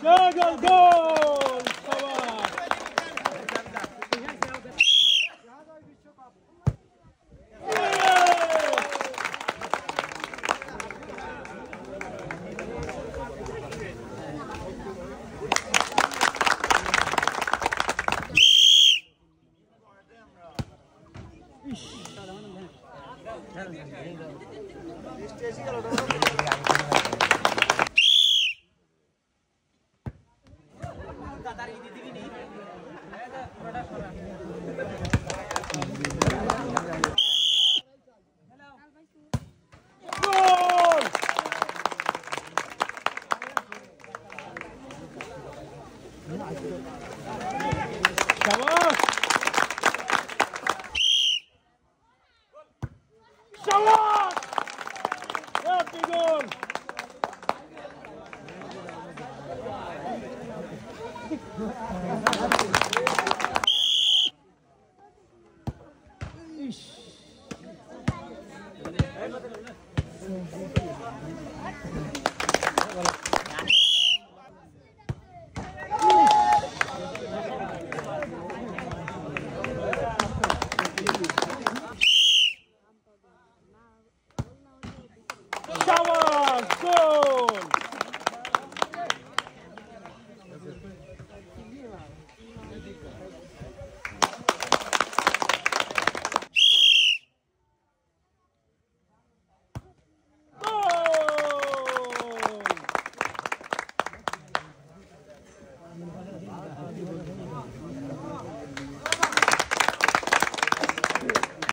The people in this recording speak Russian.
Шагал гол! Сова! Ish. दीदी Sawat! Ertuğrul! Ya,